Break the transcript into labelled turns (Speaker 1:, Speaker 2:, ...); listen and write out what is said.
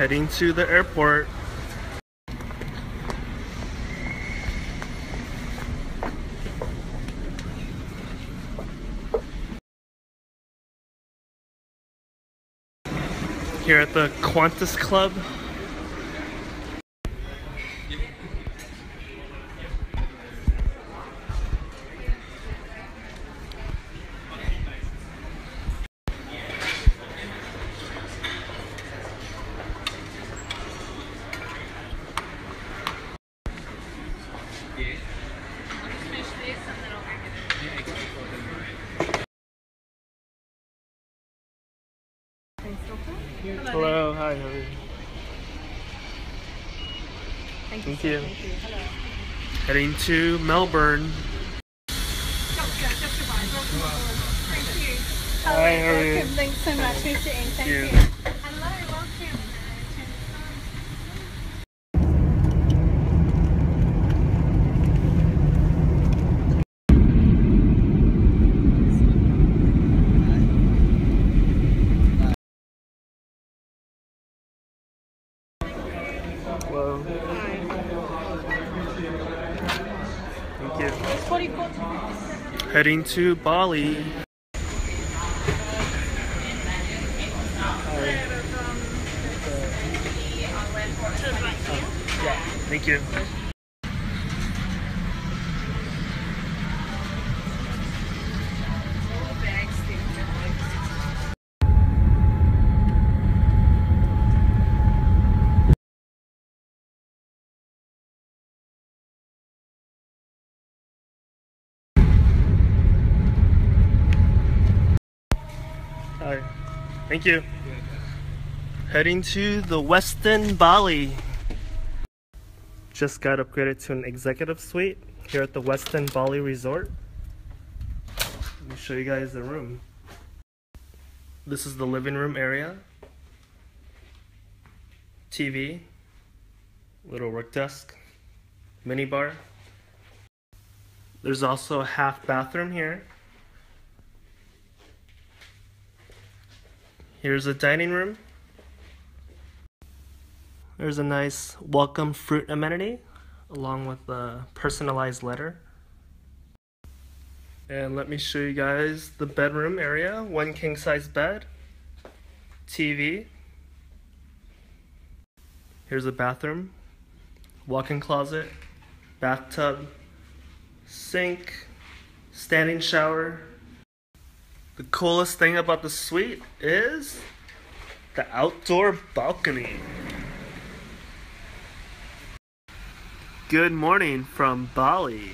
Speaker 1: heading to the airport. Here at the Qantas Club. Hello, hi, how are you?
Speaker 2: Thank
Speaker 1: Thank
Speaker 2: sir.
Speaker 1: you.
Speaker 2: Thank you. Hello.
Speaker 1: Heading to Melbourne. Hi, how are you?
Speaker 2: Welcome. Thanks so much for sitting. Thank
Speaker 1: you.
Speaker 2: you. Hello.
Speaker 1: Thank you.
Speaker 2: What do you call
Speaker 1: Heading to Bali. Thank you. Hi. Thank you. Heading to the Westin Bali. Just got upgraded to an executive suite here at the Westin Bali Resort. Let me show you guys the room. This is the living room area. TV, little work desk, mini bar. There's also a half bathroom here. Here's a dining room. There's a nice welcome fruit amenity along with a personalized letter. And let me show you guys the bedroom area. One king size bed, TV. Here's a bathroom, walk-in closet, bathtub, sink, standing shower, the coolest thing about the suite is the outdoor balcony. Good morning from Bali.